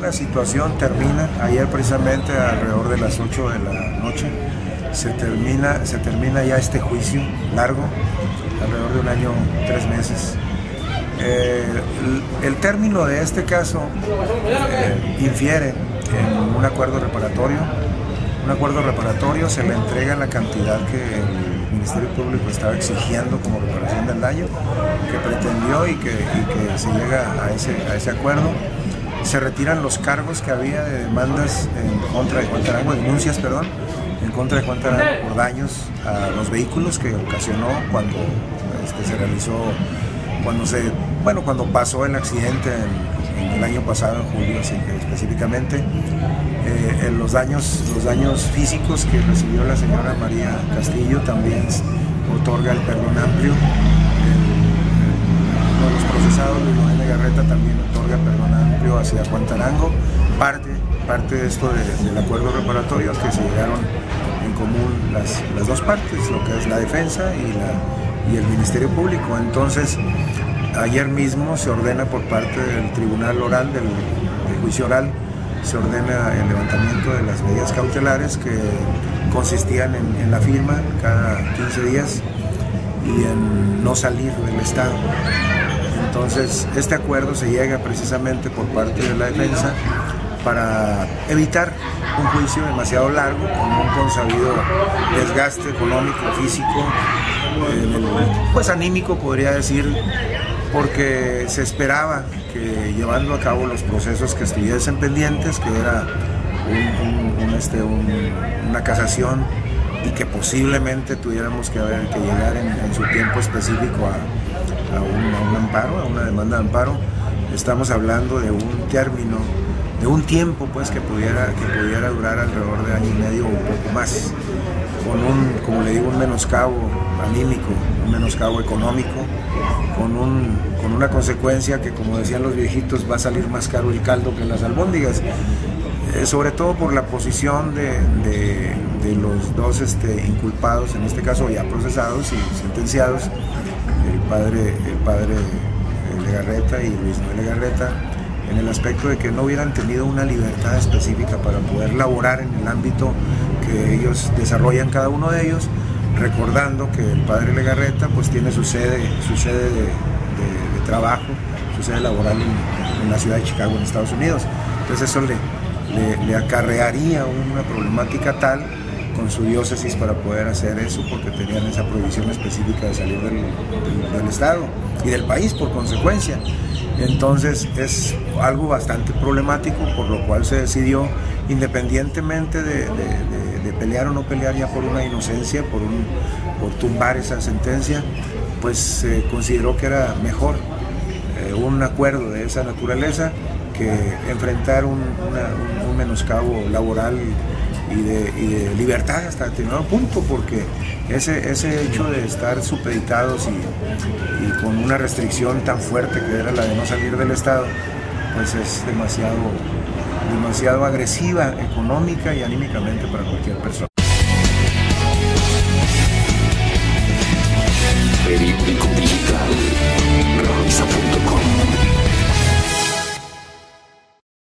la situación termina, ayer precisamente alrededor de las 8 de la noche, se termina, se termina ya este juicio largo, alrededor de un año, tres meses. Eh, el, término de este caso eh, infiere en un acuerdo reparatorio. Un acuerdo reparatorio se le entrega la cantidad que el Ministerio Público estaba exigiendo como reparación del daño, que pretendió y que, y que se llega a ese, a ese acuerdo se retiran los cargos que había de demandas en contra de Juan Tarango, denuncias, perdón, en contra de Juan Tarango por daños a los vehículos que ocasionó cuando este, se realizó, cuando se, bueno, cuando pasó el accidente en, en el año pasado, en julio así que específicamente, eh, los, daños, los daños físicos que recibió la señora María Castillo también otorga el perdón amplio. Los procesados de Noel Garreta también otorga perdón amplio hacia Juan Tarango. Parte, parte de esto de, del acuerdo reparatorio que se llegaron en común las, las, dos partes, lo que es la defensa y, el Ministerio Público. Entonces, ayer mismo se ordena por parte del Tribunal Oral, del, juicio oral, se ordena el levantamiento de las medidas cautelares que consistían en, la firma cada 15 días y en no salir del Estado. Entonces, este acuerdo se llega precisamente por parte de la defensa para evitar un juicio demasiado largo, con un consabido desgaste económico, físico, pues anímico podría decir, porque se esperaba que llevando a cabo los procesos que estuviesen pendientes, que era este, una casación y que posiblemente tuviéramos que, haber, que llegar en, su tiempo específico a, a, un, amparo, a una demanda de amparo, estamos hablando de un término, de un tiempo pues que pudiera, que pudiera durar alrededor de año y medio o un poco más, con un, como le digo, un menoscabo anímico, un menoscabo económico, con, un, con una consecuencia que como decían los viejitos va a salir más caro el caldo que las albóndigas. Eh, sobre todo por la posición de, de, de los dos este, inculpados, en este caso ya procesados y sentenciados, el padre, el padre Legarreta y Luis Noel Legarreta, en el aspecto de que no hubieran tenido una libertad específica para poder laborar en el ámbito que ellos desarrollan cada uno de ellos, recordando que el padre Legarreta pues tiene su sede, su sede de, trabajo, su sede laboral en, la ciudad de Chicago, en Estados Unidos. Entonces eso le, le, acarrearía una problemática tal con su diócesis para poder hacer eso porque tenían esa prohibición específica de salir del, del Estado y del país por consecuencia. Entonces es algo bastante problemático, por lo cual se decidió, independientemente de, de, de, de, pelear o no pelear ya por una inocencia, por, un, por tumbar esa sentencia, pues se consideró que era mejor eh, un acuerdo de esa naturaleza que enfrentar un, una, un, un menoscabo laboral y de, y de, libertad hasta determinado punto, porque ese, ese hecho de estar supeditados y, con una restricción tan fuerte que era la de no salir del Estado, pues es demasiado, demasiado agresiva económica y anímicamente para cualquier persona.